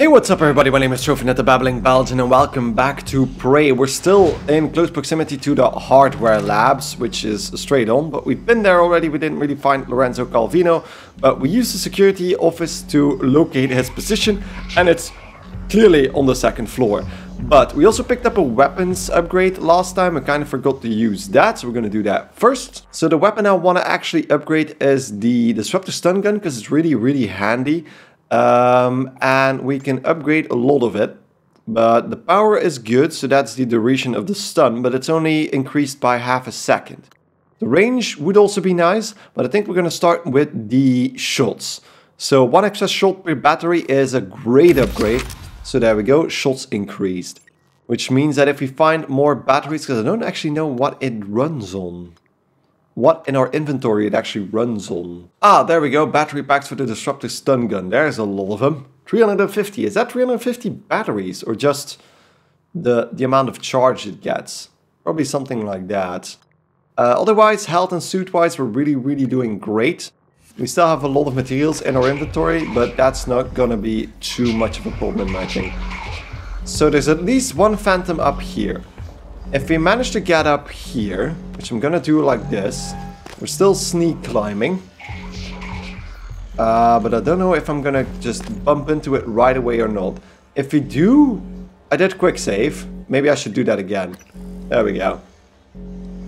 Hey, what's up everybody? My name is TroVNut the Babbling Belgian and welcome back to Prey. We're still in close proximity to the hardware labs, which is straight on, but we've been there already. We didn't really find Lorenzo Calvino, but we used the security office to locate his position and it's clearly on the second floor. But we also picked up a weapons upgrade last time. I kind of forgot to use that, so we're going to do that first. So the weapon I want to actually upgrade is the Disruptor Stun Gun, because it's really, really handy. Um, and we can upgrade a lot of it. But the power is good, so that's the duration of the stun, but it's only increased by half a second. The range would also be nice, but I think we're going to start with the shots. So one extra shot per battery is a great upgrade. So there we go, shots increased. Which means that if we find more batteries, because I don't actually know what it runs on what in our inventory it actually runs on. Ah, there we go, battery packs for the Disruptor Stun Gun. There's a lot of them. 350. Is that 350 batteries or just the, the amount of charge it gets? Probably something like that. Uh, otherwise, health and suit-wise, we're really, really doing great. We still have a lot of materials in our inventory, but that's not gonna be too much of a problem, I think. So there's at least one Phantom up here. If we manage to get up here, which I'm gonna do like this, we're still sneak climbing. Uh, but I don't know if I'm gonna just bump into it right away or not. If we do, I did quick save. Maybe I should do that again. There we go.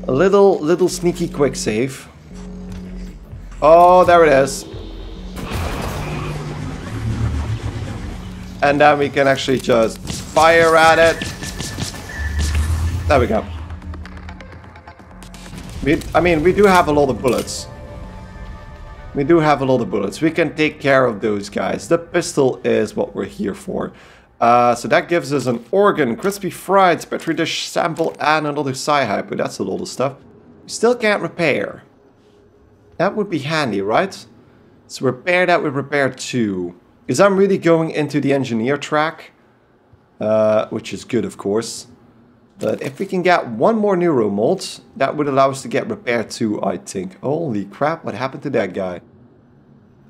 A little, little sneaky quick save. Oh, there it is. And then we can actually just fire at it. There we go. We, I mean, we do have a lot of bullets. We do have a lot of bullets. We can take care of those guys. The pistol is what we're here for. Uh, so that gives us an organ, crispy fried, petri dish sample, and another Psi Hypo. That's a lot of stuff. We still can't repair. That would be handy, right? So repair that with repair 2. Because I'm really going into the engineer track. Uh, which is good, of course. But if we can get one more neuromod, that would allow us to get repair 2, I think. Holy crap, what happened to that guy?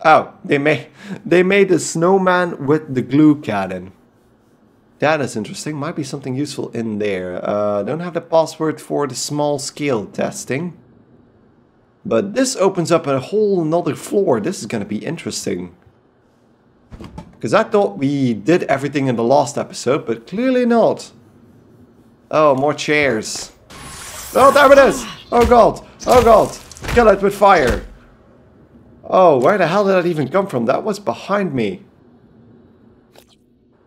Oh, they made, they made a snowman with the glue cannon. That is interesting. Might be something useful in there. Uh, don't have the password for the small scale testing. But this opens up a whole nother floor. This is going to be interesting. Because I thought we did everything in the last episode, but clearly not. Oh, more chairs. Oh, there it is! Oh god! Oh god! Kill it with fire! Oh, where the hell did that even come from? That was behind me.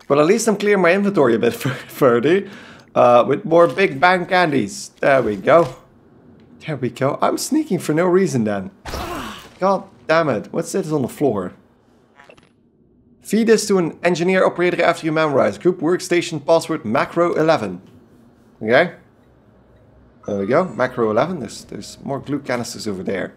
But at least I'm clearing my inventory a bit further. Uh, with more Big Bang candies. There we go. There we go. I'm sneaking for no reason then. God damn it. What's this on the floor? Feed this to an engineer operator after you memorize. Group workstation password macro 11. Okay. There we go. Macro 11. There's, there's more glue canisters over there.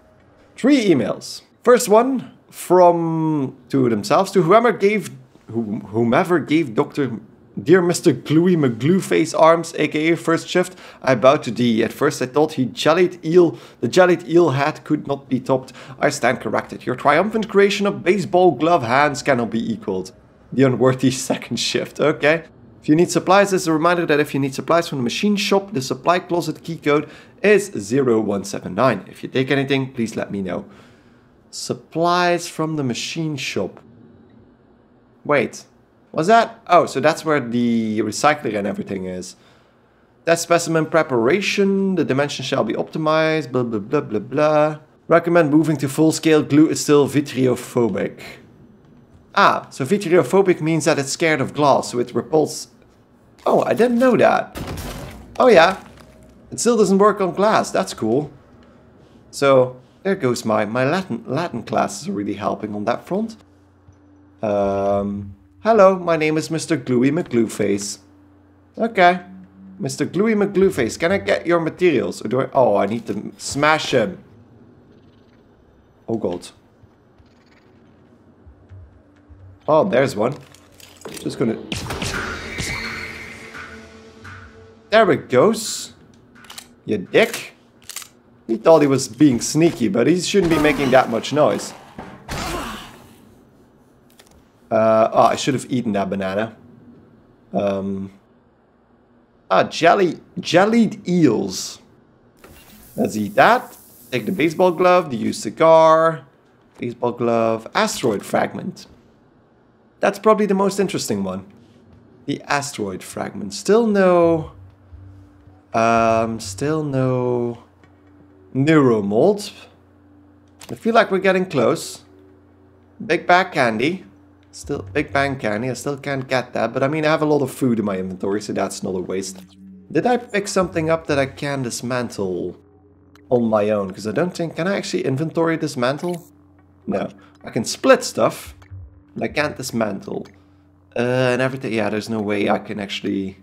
Three emails. First one from to themselves to whoever gave whomever gave Dr. Dear Mr. Gluey McGlueface Arms, aka First Shift, I bowed to thee. At first I thought he jellied eel, the jellied eel hat could not be topped. I stand corrected. Your triumphant creation of baseball glove hands cannot be equaled. The unworthy second shift. Okay. If you need supplies, there's a reminder that if you need supplies from the machine shop, the supply closet key code is 0179. If you take anything, please let me know. Supplies from the machine shop. Wait, was that? Oh, so that's where the recycler and everything is. Test specimen preparation, the dimension shall be optimized, blah blah blah blah blah. Recommend moving to full scale, glue is still vitreophobic. Ah, so vitreophobic means that it's scared of glass, so it repulses... Oh, I didn't know that. Oh yeah, it still doesn't work on glass, that's cool. So, there goes my, my Latin, Latin classes are really helping on that front. Um, hello, my name is Mr. Gluey McGlueface. Okay, Mr. Gluey McGlueface, can I get your materials? Or do I... Oh, I need to smash him. Oh god. Oh, there's one. Just gonna... There it goes. You dick. He thought he was being sneaky, but he shouldn't be making that much noise. Uh, oh, I should have eaten that banana. Um, ah, jelly, jellied eels. Let's eat that. Take the baseball glove, the used cigar, baseball glove, asteroid fragment. That's probably the most interesting one. The asteroid fragment. Still no... Um, still no... Neuromod. I feel like we're getting close. Big bag candy. Still, Big Bang Candy, I still can't get that, but I mean I have a lot of food in my inventory, so that's not a waste. Did I pick something up that I can dismantle on my own? Because I don't think, can I actually inventory dismantle? No. I can split stuff, I can't dismantle. Uh, and everything, yeah, there's no way I can actually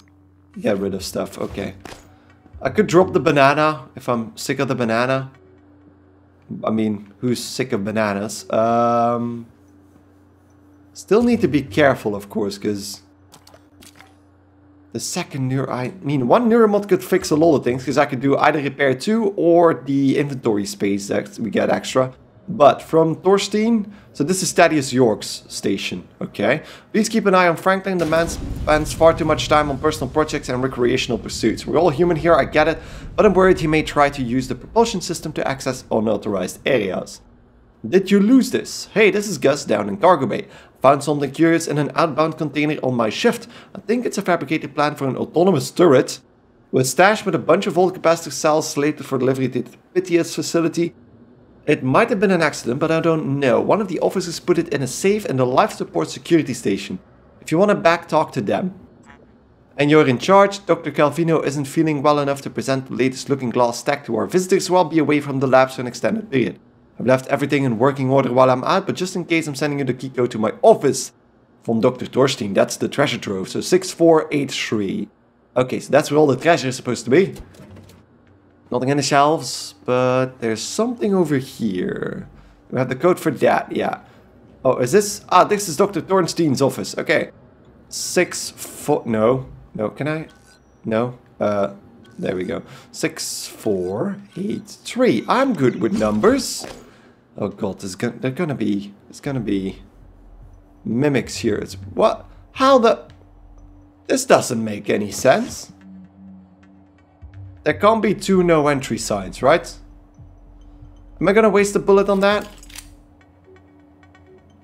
get rid of stuff, okay. I could drop the banana if I'm sick of the banana. I mean, who's sick of bananas? Um... Still need to be careful, of course, because the second neuro... I mean, one neuromod could fix a lot of things, because I could do either repair 2 or the inventory space that we get extra. But from Thorstein, so this is Thaddeus York's station, okay? Please keep an eye on Franklin, the man spends far too much time on personal projects and recreational pursuits. We're all human here, I get it, but I'm worried he may try to use the propulsion system to access unauthorized areas. Did you lose this? Hey, this is Gus down in Cargo Bay. Found something curious in an outbound container on my shift. I think it's a fabricated plan for an autonomous turret. With stashed with a bunch of old capacitor cells slated for delivery to the Pytheas facility. It might have been an accident, but I don't know. One of the officers put it in a safe in the life support security station. If you want to back talk to them. And you're in charge, Dr. Calvino isn't feeling well enough to present the latest looking glass stack to our visitors, I'll be away from the labs for an extended period. I've left everything in working order while I'm out, but just in case I'm sending you the key code to my office from Dr. Thorstein. That's the treasure trove, so 6483. Okay, so that's where all the treasure is supposed to be. Nothing in the shelves, but there's something over here. We have the code for that, yeah. Oh, is this? Ah, this is Dr. Thorstein's office. Okay. Six, four, no. No, can I? No. Uh, there we go. Six, four, eight, three. I'm good with numbers. Oh god, there's gonna, gonna be, it's gonna be mimics here. It's what? How the? This doesn't make any sense. There can't be two no entry signs, right? Am I gonna waste a bullet on that?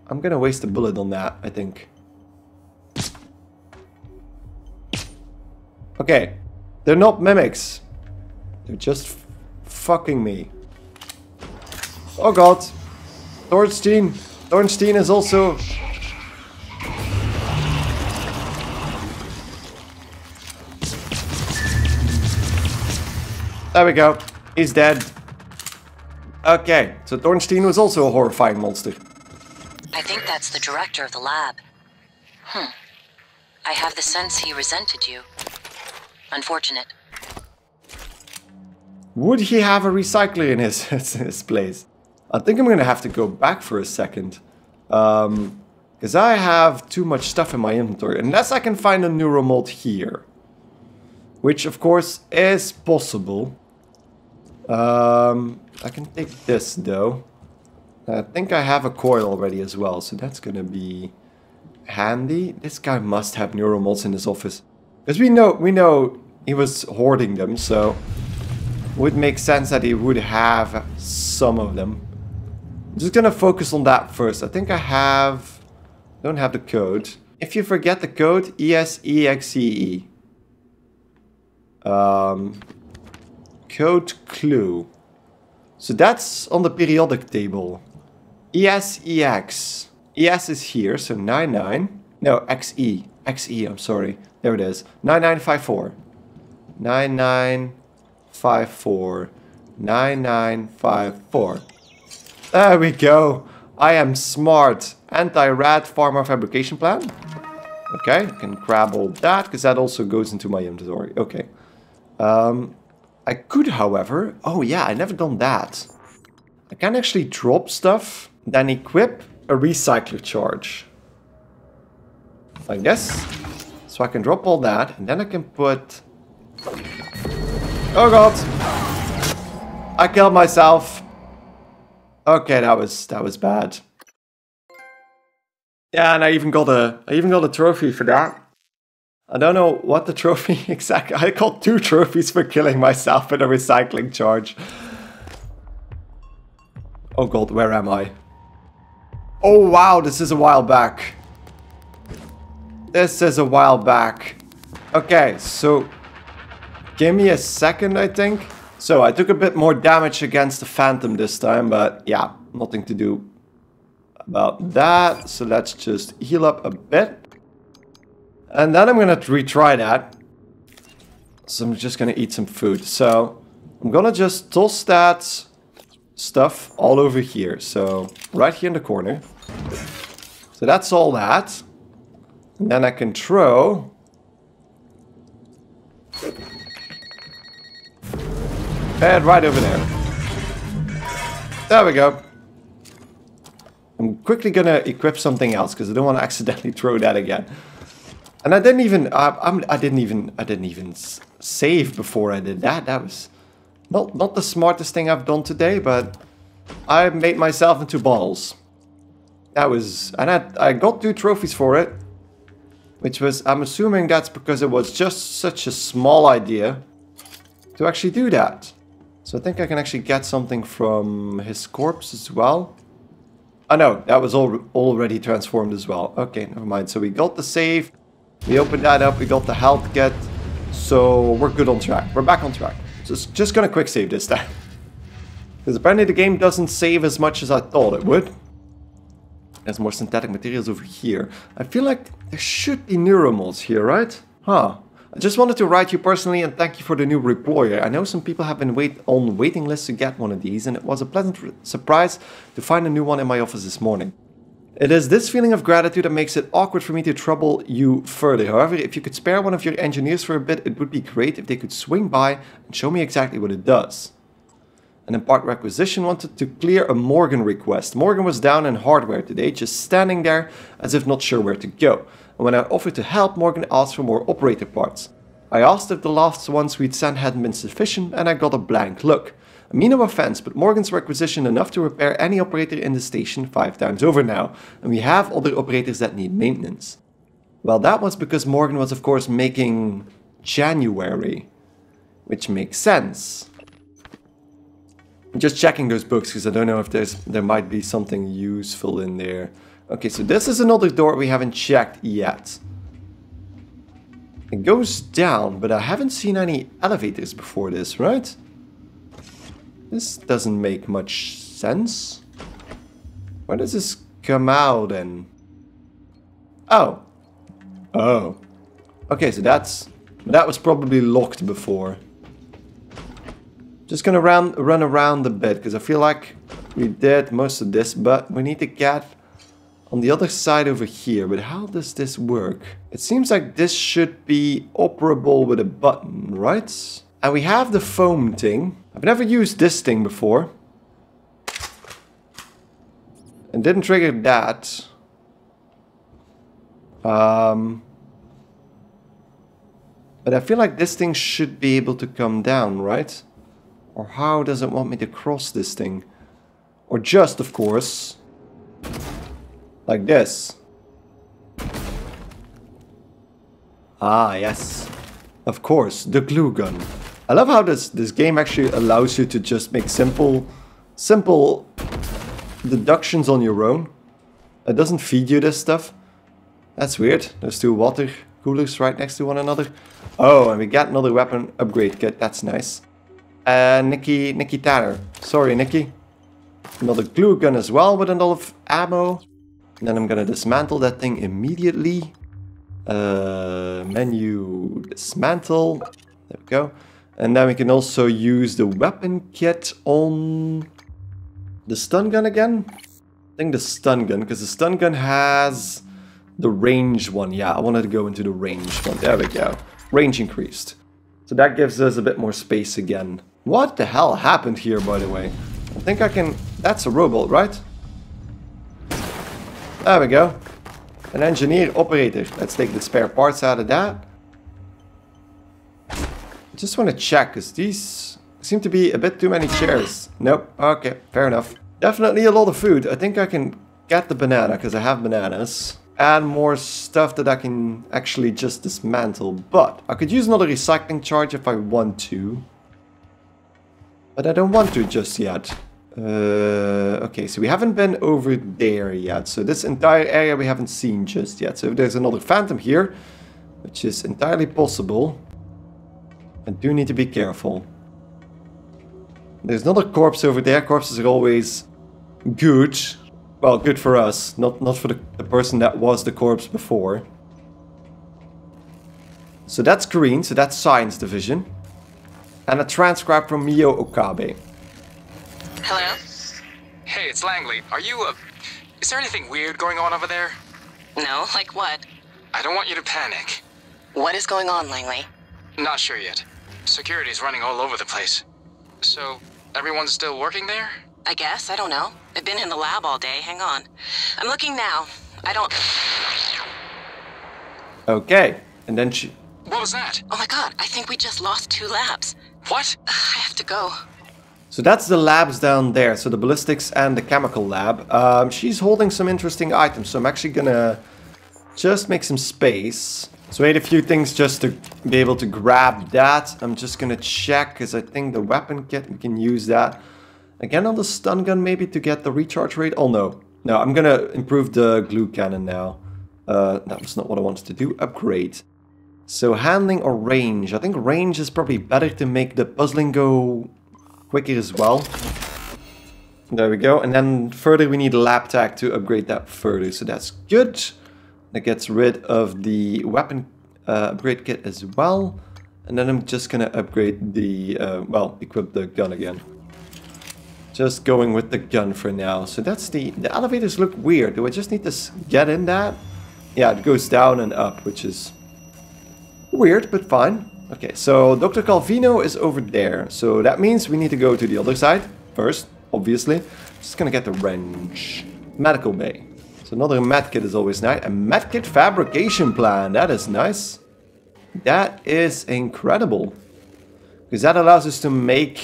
I'm gonna waste a bullet on that, I think. Okay. They're not mimics. They're just fucking me. Oh god. Thorstein. Thorstein is also... There we go. He's dead. Okay, so Thorstein was also a horrifying monster. I think that's the director of the lab. Hmm. I have the sense he resented you. Unfortunate. Would he have a recycler in his, his place? I think I'm gonna have to go back for a second. Um, because I have too much stuff in my inventory. Unless I can find a neuromod here. Which, of course, is possible. Um, I can take this, though. I think I have a coil already as well, so that's gonna be handy. This guy must have neuromods in his office. Because we know, we know he was hoarding them, so... Would make sense that he would have some of them. I'm just gonna focus on that first. I think I have... don't have the code. If you forget the code, ESEXCE. Um, code clue. So that's on the periodic table. ESEX. ES is here, so 99. No, XE. XE, I'm sorry. There it is. 9954. 9954. 9954. There we go. I am smart. Anti-rad farmer fabrication plan. Okay, I can grab all that, because that also goes into my inventory. Okay. Um, I could, however... Oh yeah, I never done that. I can actually drop stuff, then equip a recycler charge. Like this. So I can drop all that, and then I can put... Oh god! I killed myself. Okay, that was that was bad. Yeah, and I even got a I even got a trophy for that. I don't know what the trophy exactly. I got two trophies for killing myself in a recycling charge. Oh god, where am I? Oh wow, this is a while back. This is a while back. Okay, so give me a second, I think. So I took a bit more damage against the Phantom this time, but yeah, nothing to do about that. So let's just heal up a bit. And then I'm gonna retry that. So I'm just gonna eat some food. So I'm gonna just toss that stuff all over here. So right here in the corner. So that's all that. And then I can throw... And right over there. There we go. I'm quickly gonna equip something else because I don't want to accidentally throw that again. And I didn't even, I, I'm, I didn't even, I didn't even save before I did that. That was not, not the smartest thing I've done today, but I made myself into bottles. That was, and I, I got two trophies for it. Which was, I'm assuming that's because it was just such a small idea to actually do that. So I think I can actually get something from his corpse as well. Oh no, that was all already transformed as well. Okay, never mind. So we got the save. We opened that up. We got the health kit. So we're good on track. We're back on track. Just, just gonna quick save this time. Because apparently the game doesn't save as much as I thought it would. There's more synthetic materials over here. I feel like there should be neuromods here, right? Huh. I just wanted to write you personally and thank you for the new Reployer. I know some people have been wait on waiting lists to get one of these and it was a pleasant surprise to find a new one in my office this morning. It is this feeling of gratitude that makes it awkward for me to trouble you further. However, if you could spare one of your engineers for a bit, it would be great if they could swing by and show me exactly what it does. And An Impart Requisition wanted to clear a Morgan request. Morgan was down in hardware today, just standing there as if not sure where to go. And when I offered to help, Morgan asked for more operator parts. I asked if the last ones we'd sent hadn't been sufficient and I got a blank look. I mean no offense, but Morgan's requisitioned enough to repair any operator in the station five times over now, and we have other operators that need maintenance. Well, that was because Morgan was of course making January, which makes sense. I'm just checking those books because I don't know if there's there might be something useful in there. Okay, so this is another door we haven't checked yet. It goes down, but I haven't seen any elevators before this, right? This doesn't make much sense. Where does this come out and... Oh. Oh. Okay, so that's... That was probably locked before. Just gonna run, run around a bit, because I feel like we did most of this, but we need to get on the other side over here. But how does this work? It seems like this should be operable with a button, right? And we have the foam thing. I've never used this thing before. And didn't trigger that. Um, but I feel like this thing should be able to come down, right? Or how does it want me to cross this thing? Or just, of course, like this. Ah, yes. Of course, the glue gun. I love how this, this game actually allows you to just make simple, simple deductions on your own. It doesn't feed you this stuff. That's weird. There's two water coolers right next to one another. Oh, and we got another weapon upgrade kit. That's nice. And Nikki, Nikki Tanner. Sorry, Nikki. Another glue gun as well with a lot of ammo. And then I'm gonna dismantle that thing immediately. Uh, menu, dismantle. There we go. And then we can also use the weapon kit on the stun gun again. I think the stun gun, because the stun gun has the range one. Yeah, I wanted to go into the range one. There we go. Range increased. So that gives us a bit more space again. What the hell happened here, by the way? I think I can... That's a robot, right? There we go. An engineer operator. Let's take the spare parts out of that. Just want to check, because these seem to be a bit too many chairs. Nope. Okay, fair enough. Definitely a lot of food. I think I can get the banana, because I have bananas. and more stuff that I can actually just dismantle. But I could use another recycling charge if I want to. But I don't want to just yet. Uh, okay, so we haven't been over there yet. So this entire area we haven't seen just yet. So if there's another phantom here, which is entirely possible, I do need to be careful. There's another corpse over there. Corpses are always good. Well, good for us, not, not for the, the person that was the corpse before. So that's green, so that's science division. And a transcribe from Mio Okabe. Hello? Hey, it's Langley. Are you, uh... Is there anything weird going on over there? No, like what? I don't want you to panic. What is going on, Langley? Not sure yet. Security's running all over the place. So, everyone's still working there? I guess, I don't know. I've been in the lab all day, hang on. I'm looking now. I don't... Okay, and then she... What was that? Oh my god, I think we just lost two labs. What? I have to go. So that's the labs down there, so the ballistics and the chemical lab. Um, she's holding some interesting items, so I'm actually gonna just make some space. So I ate a few things just to be able to grab that. I'm just gonna check, because I think the weapon kit, we can use that. Again on the stun gun maybe to get the recharge rate? Oh no. No, I'm gonna improve the glue cannon now. Uh, that was not what I wanted to do. Upgrade. So handling or range? I think range is probably better to make the puzzling go quicker as well. There we go. And then further we need lab tag to upgrade that further. So that's good. That gets rid of the weapon uh, upgrade kit as well. And then I'm just gonna upgrade the, uh, well, equip the gun again. Just going with the gun for now. So that's the... The elevators look weird. Do I just need to get in that? Yeah, it goes down and up, which is weird, but fine. Okay, so Dr. Calvino is over there. So that means we need to go to the other side first, obviously. Just gonna get the wrench. Medical bay. So another medkit is always nice. A medkit fabrication plan. That is nice. That is incredible. Because that allows us to make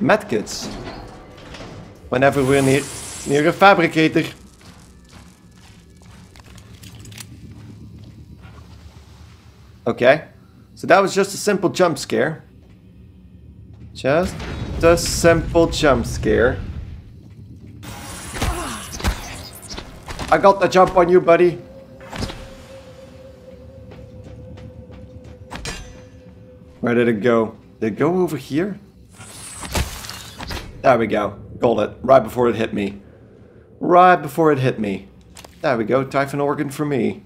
medkits whenever we're near, near a fabricator. Okay, so that was just a simple jump scare. Just a simple jump scare. I got the jump on you, buddy. Where did it go? Did it go over here? There we go. Got it. Right before it hit me. Right before it hit me. There we go. Typhon organ for me.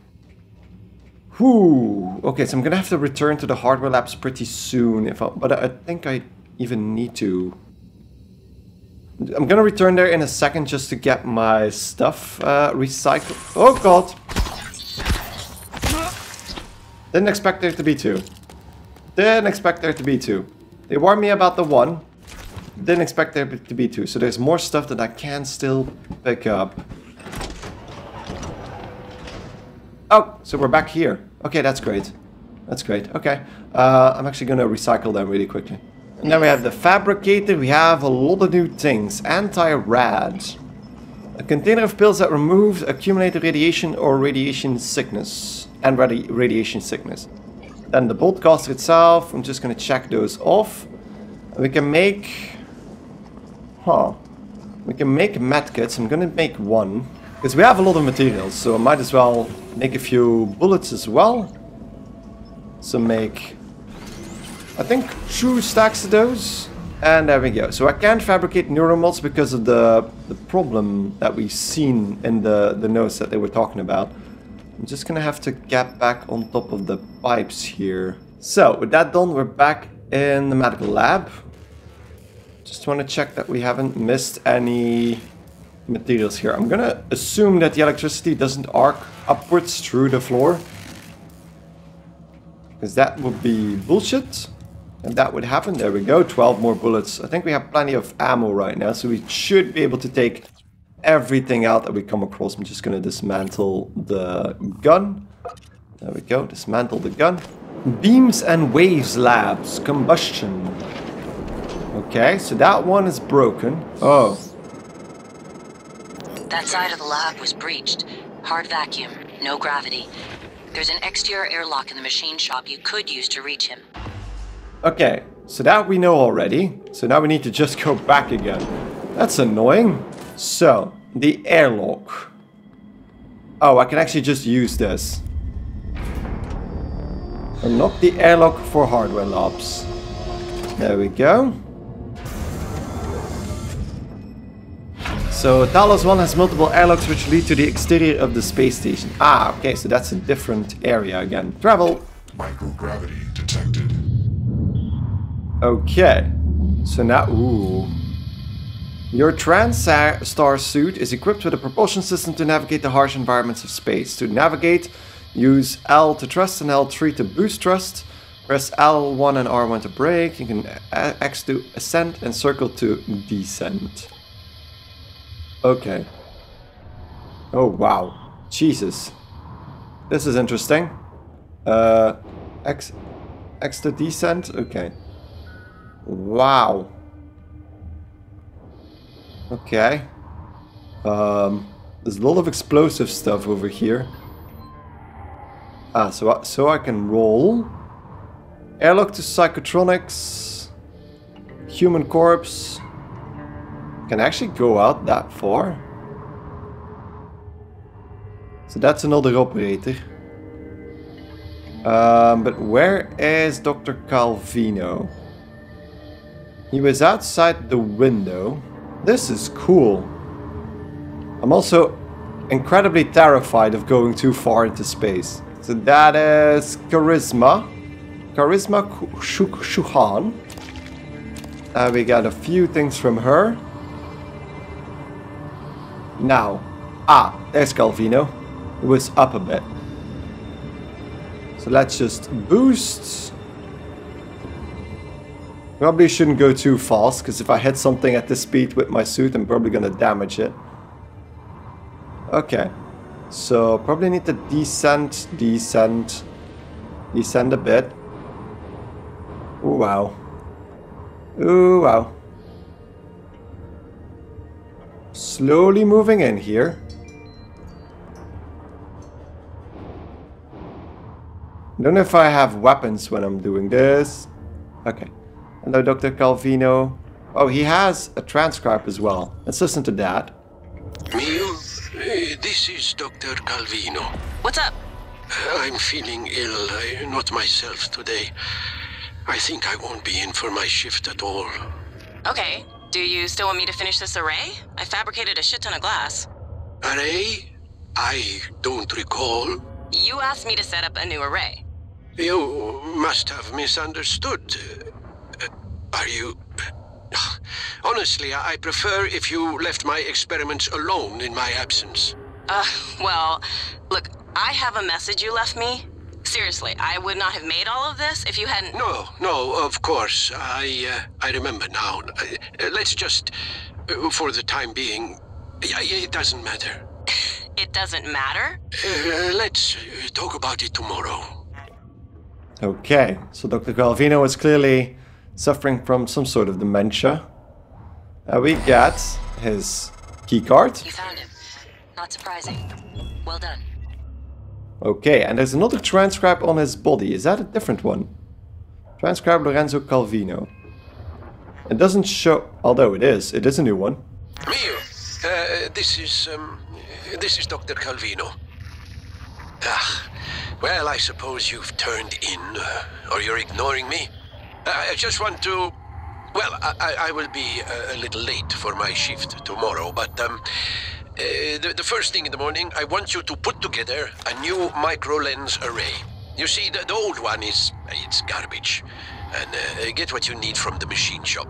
Whew. Okay, so I'm gonna have to return to the hardware labs pretty soon. If I, but I think I even need to. I'm gonna return there in a second just to get my stuff uh, recycled. Oh god! Didn't expect there to be two. Didn't expect there to be two. They warned me about the one. Didn't expect there to be two. So there's more stuff that I can still pick up. Oh, so we're back here. Okay, that's great. That's great. Okay. Uh, I'm actually to recycle them really quickly. And then we have the fabricator. We have a lot of new things. Anti-rad. A container of pills that removes accumulated radiation or radiation sickness. And radi radiation sickness. Then the bolt caster itself. I'm just going to check those off. We can make... Huh. We can make medkits. I'm going to make one. Because we have a lot of materials, so I might as well make a few bullets as well. So make, I think, two stacks of those. And there we go. So I can't fabricate neuromods because of the, the problem that we've seen in the, the notes that they were talking about. I'm just gonna have to get back on top of the pipes here. So, with that done, we're back in the medical lab. Just want to check that we haven't missed any materials here. I'm gonna assume that the electricity doesn't arc upwards through the floor. Because that would be bullshit. And that would happen. There we go, 12 more bullets. I think we have plenty of ammo right now, so we should be able to take everything out that we come across. I'm just gonna dismantle the gun. There we go, dismantle the gun. Beams and Waves Labs, combustion. Okay, so that one is broken. Oh, That side of the lab was breached. Hard vacuum. No gravity. There's an exterior airlock in the machine shop you could use to reach him. Okay, so that we know already. So now we need to just go back again. That's annoying. So, the airlock. Oh, I can actually just use this. Unlock the airlock for hardware labs. There we go. So Talos 1 has multiple airlocks which lead to the exterior of the space station. Ah, okay, so that's a different area again. Travel. Microgravity detected. Okay. So now, ooh. Your TranStar suit is equipped with a propulsion system to navigate the harsh environments of space. To navigate, use L to thrust and L3 to boost thrust. Press L1 and R1 to brake. You can X to ascend and circle to descend. Okay. Oh, wow. Jesus. This is interesting. Uh, X, X to descend? Okay. Wow. Okay. Um, there's a lot of explosive stuff over here. Ah, so I, so I can roll. Airlock to psychotronics. Human corpse. Can actually go out that far. So that's another operator. Um, but where is Dr. Calvino? He was outside the window. This is cool. I'm also incredibly terrified of going too far into space. So that is Charisma. Charisma Shuhan. Uh, we got a few things from her. Now. Ah, there's Calvino. It was up a bit. So let's just boost. Probably shouldn't go too fast, because if I hit something at this speed with my suit, I'm probably going to damage it. Okay. So, probably need to descend, descend, descend a bit. Ooh, wow. Ooh, wow. Slowly moving in here. Don't know if I have weapons when I'm doing this. Okay. Hello, Dr. Calvino. Oh, he has a transcribe as well. Let's listen to that. Mio, uh, this is Dr. Calvino. What's up? I'm feeling ill, uh, not myself today. I think I won't be in for my shift at all. Okay. Do you still want me to finish this array? I fabricated a shit ton of glass. Array? I don't recall. You asked me to set up a new array. You must have misunderstood. Are you. Honestly, I prefer if you left my experiments alone in my absence. Uh, well, look, I have a message you left me. Seriously, I would not have made all of this if you hadn't. No, no, of course. I uh, I remember now. Uh, let's just, uh, for the time being, it doesn't matter. It doesn't matter? Uh, let's uh, talk about it tomorrow. Okay, so Dr. Calvino is clearly suffering from some sort of dementia. Uh, we got his keycard. You found him. Not surprising. Well done. Okay, and there's another transcribe on his body. Is that a different one? Transcribe Lorenzo Calvino. It doesn't show, although it is, it is a new one. Mio, uh, this is, um, this is Dr. Calvino. Ah, well, I suppose you've turned in, uh, or you're ignoring me. I just want to. Well, I, I, will be a little late for my shift tomorrow, but um, uh, the, the first thing in the morning, I want you to put together a new micro lens array. You see, the, the old one is it's garbage, and uh, get what you need from the machine shop.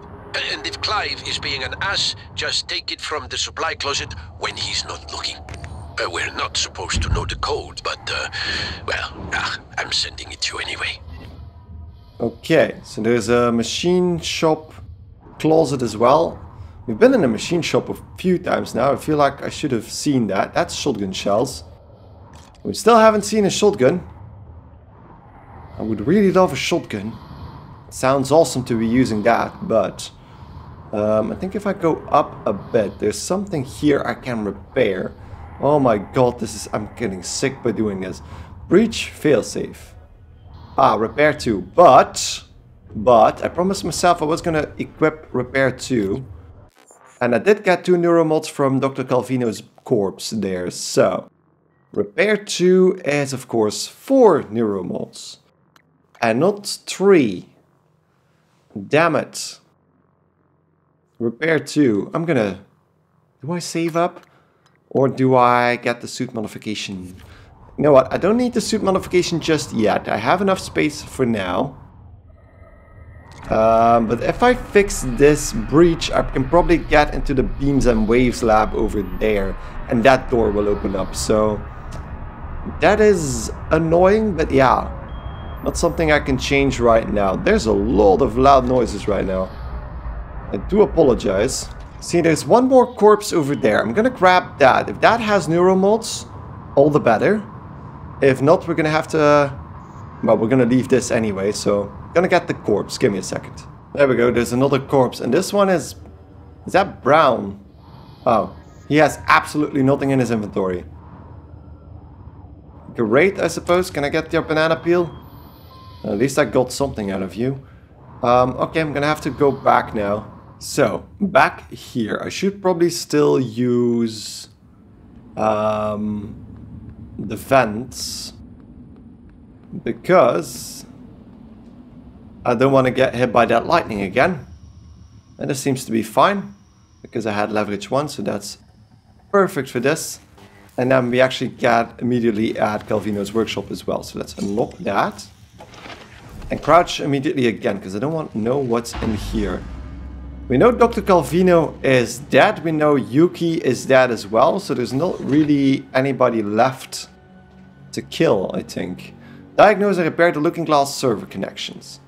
And if Clive is being an ass, just take it from the supply closet when he's not looking. Uh, we're not supposed to know the code, but, uh, well, ah, I'm sending it to you anyway. Okay, so there's a machine shop closet as well. We've been in a machine shop a few times now. I feel like I should have seen that. That's shotgun shells. We still haven't seen a shotgun. I would really love a shotgun. sounds awesome to be using that, but... Um, I think if I go up a bit, there's something here I can repair. Oh my god, this is... I'm getting sick by doing this. Breach failsafe. Ah, repair 2. But... But, I promised myself I was gonna equip repair 2. And I did get two neuromods from Dr. Calvino's corpse there, so... Repair 2 is, of course, 4 neuromods. And not 3. Damn it. Repair 2. I'm gonna... Do I save up? Or do I get the suit modification? You know what? I don't need the suit modification just yet. I have enough space for now. Um, but if I fix this breach, I can probably get into the beams and waves lab over there. And that door will open up. So that is annoying, but yeah. Not something I can change right now. There's a lot of loud noises right now. I do apologize. See, there's one more corpse over there. I'm gonna grab that. If that has neuromods, all the better. If not, we're gonna have to... Well, we're gonna leave this anyway, so... Gonna get the corpse. Give me a second. There we go. There's another corpse. And this one is... Is that brown? Oh. He has absolutely nothing in his inventory. Great, I suppose. Can I get your banana peel? At least I got something out of you. Um, okay, I'm gonna have to go back now. So, back here. I should probably still use um, the vents because I don't want to get hit by that lightning again. And this seems to be fine because I had leverage 1, so that's perfect for this. And then we actually get immediately at Calvino's workshop as well. So let's unlock that. And crouch immediately again because I don't want to know what's in here. We know Dr. Calvino is dead. We know Yuki is dead as well. So there's not really anybody left to kill, I think. Diagnose and repair the looking glass server connections.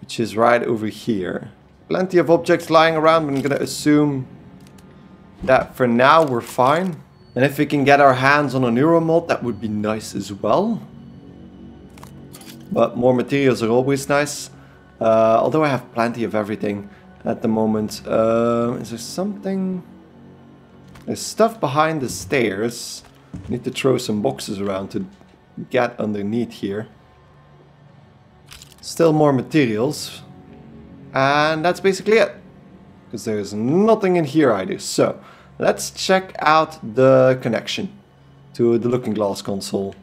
Which is right over here. Plenty of objects lying around, I'm gonna assume that for now we're fine. And if we can get our hands on a neuromod, that would be nice as well. But more materials are always nice. Uh, although I have plenty of everything at the moment. Uh, is there something... There's stuff behind the stairs. Need to throw some boxes around to get underneath here. Still more materials. And that's basically it. Because there's nothing in here either. So, let's check out the connection to the looking glass console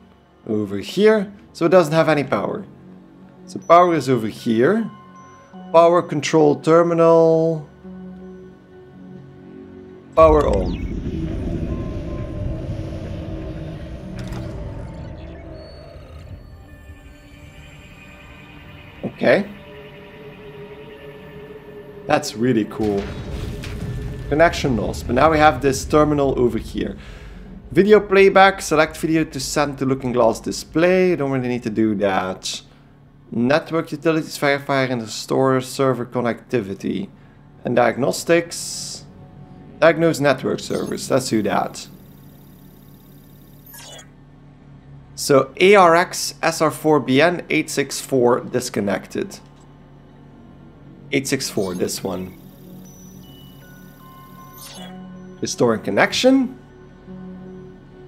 over here. So it doesn't have any power. So power is over here. Power control terminal. Power on. Okay. That's really cool. Connection lost, but now we have this terminal over here. Video playback, select video to send to Looking Glass display. Don't really need to do that. Network utilities, verifier and restore server connectivity. And diagnostics. Diagnose network servers, let's do that. So ARX SR4BN 864 disconnected. 864, this one. Restoring connection.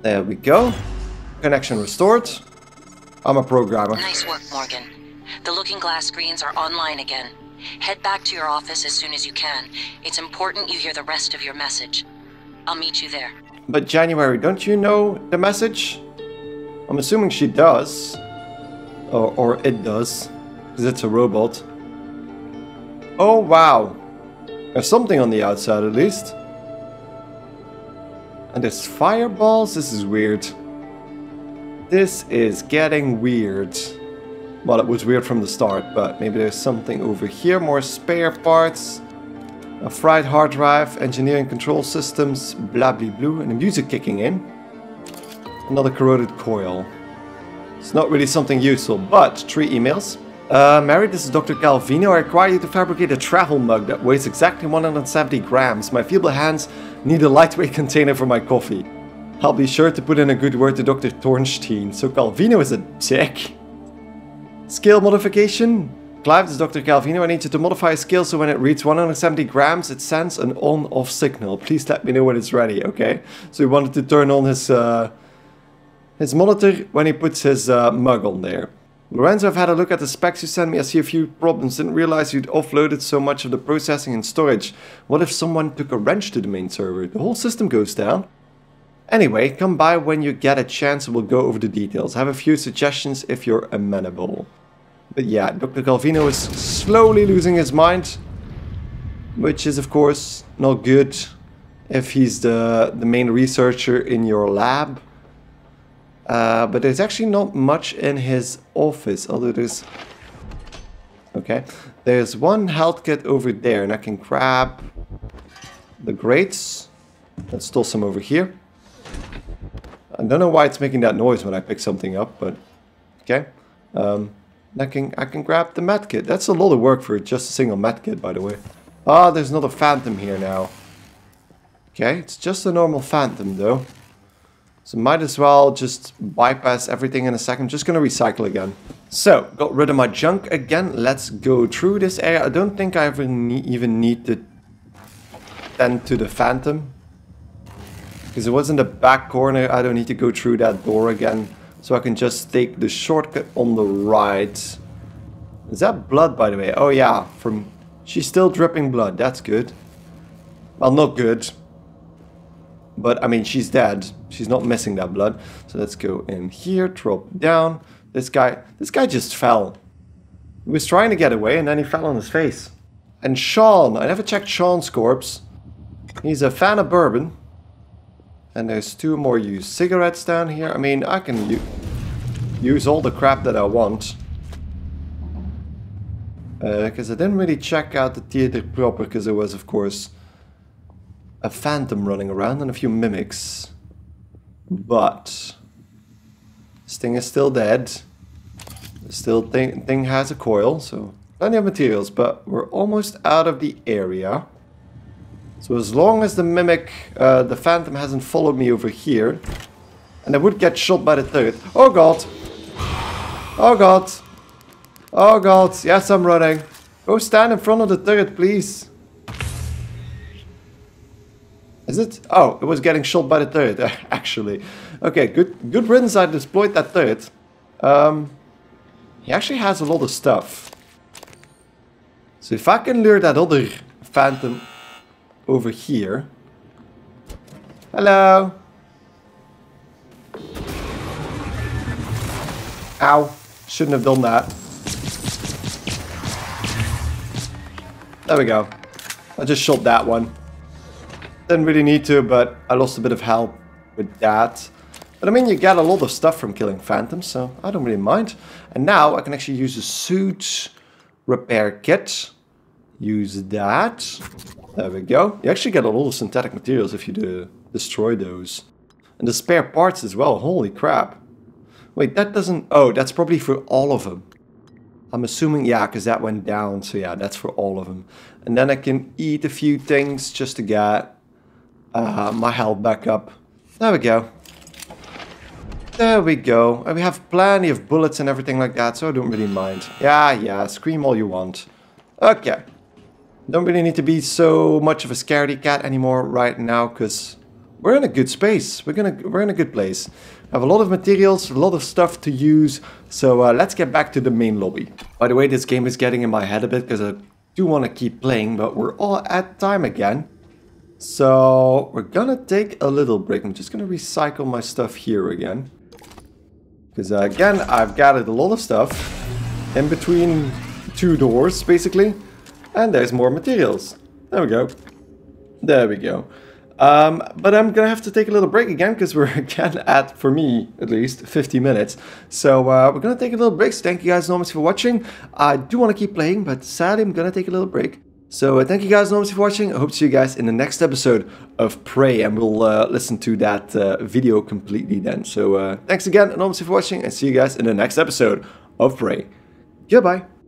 There we go. Connection restored. I'm a programmer. Nice work, Morgan. The looking glass screens are online again. Head back to your office as soon as you can. It's important you hear the rest of your message. I'll meet you there. But January, don't you know the message? I'm assuming she does. Or, or it does. Because it's a robot. Oh, wow. There's something on the outside at least. And there's fireballs? This is weird. This is getting weird. Well, it was weird from the start, but maybe there's something over here. More spare parts. A fried hard drive, engineering control systems, blah blah blue, and the music kicking in. Another corroded coil. It's not really something useful, but three emails. Uh, Mary, this is Dr. Calvino. I require you to fabricate a travel mug that weighs exactly 170 grams. My feeble hands need a lightweight container for my coffee. I'll be sure to put in a good word to Dr. Thorstein, so Calvino is a dick. Scale modification? Clive, this is Dr. Calvino. I need you to modify a skill so when it reads 170 grams, it sends an on-off signal. Please let me know when it's ready, okay? So he wanted to turn on his uh, his monitor when he puts his uh, mug on there. Lorenzo, I've had a look at the specs you sent me. I see a few problems. Didn't realize you'd offloaded so much of the processing and storage. What if someone took a wrench to the main server? The whole system goes down. Anyway, come by when you get a chance and we'll go over the details. I have a few suggestions if you're amenable. But yeah, Dr. Calvino is slowly losing his mind. Which is of course not good if he's the, the main researcher in your lab. Uh, but there's actually not much in his office, although there's... Okay, there's one health kit over there, and I can grab the grates. Let's store some over here. I don't know why it's making that noise when I pick something up, but okay. Um, I can I can grab the medkit. That's a lot of work for just a single medkit, by the way. Ah, there's another phantom here now. Okay, it's just a normal phantom though. So might as well just bypass everything in a second. Just gonna recycle again. So, got rid of my junk again. Let's go through this area. I don't think I ever even need to tend to the phantom. Because it was in the back corner. I don't need to go through that door again. So I can just take the shortcut on the right. Is that blood, by the way? Oh yeah, from... She's still dripping blood. That's good. Well, not good. But, I mean, she's dead. She's not missing that blood. So let's go in here, drop down. This guy, this guy just fell. He was trying to get away and then he fell on his face. And Sean, I never checked Sean's corpse. He's a fan of bourbon. And there's two more used cigarettes down here. I mean, I can use all the crap that I want. Because uh, I didn't really check out the theater proper, because there was, of course, a phantom running around and a few mimics. But this thing is still dead. Still thing, thing has a coil, so plenty of materials, but we're almost out of the area. So as long as the mimic, uh, the phantom hasn't followed me over here, and I would get shot by the turret. Oh god! Oh god! Oh god, yes I'm running. Go stand in front of the turret, please. Is it? Oh, it was getting shot by the turret, actually. Okay, good good riddance, I deployed that turret. Um, he actually has a lot of stuff. So if I can lure that other phantom over here. Hello. Ow. Shouldn't have done that. There we go. I just shot that one. Didn't really need to, but I lost a bit of health with that. But I mean, you get a lot of stuff from killing phantoms, so I don't really mind. And now I can actually use a suit repair kit. Use that. There we go. You actually get a lot of synthetic materials if you do destroy those. And the spare parts as well. Holy crap. Wait, that doesn't... Oh, that's probably for all of them. I'm assuming, yeah, because that went down. So yeah, that's for all of them. And then I can eat a few things just to get uh, my health back up. There we go. There we go. And we have plenty of bullets and everything like that, so I don't really mind. Yeah, yeah, scream all you want. Okay. Don't really need to be so much of a scaredy cat anymore right now, because we're in a good space. We're gonna we're in a good place. I Have a lot of materials, a lot of stuff to use. So uh, let's get back to the main lobby. By the way, this game is getting in my head a bit because I do want to keep playing, but we're all at time again. So we're gonna take a little break. I'm just gonna recycle my stuff here again. Because uh, again, I've gathered a lot of stuff in between two doors, basically. And there's more materials. There we go. There we go. Um, but I'm gonna have to take a little break again because we're again at, for me at least, 50 minutes. So uh, we're gonna take a little break. So thank you guys enormously for watching. I do want to keep playing, but sadly I'm gonna take a little break. So uh, thank you guys enormously for watching. I hope to see you guys in the next episode of Prey, and we'll uh, listen to that uh, video completely then. So uh, thanks again enormously for watching, and see you guys in the next episode of Prey. Goodbye.